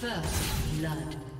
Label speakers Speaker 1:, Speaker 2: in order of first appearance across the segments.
Speaker 1: First blood.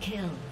Speaker 1: Kill.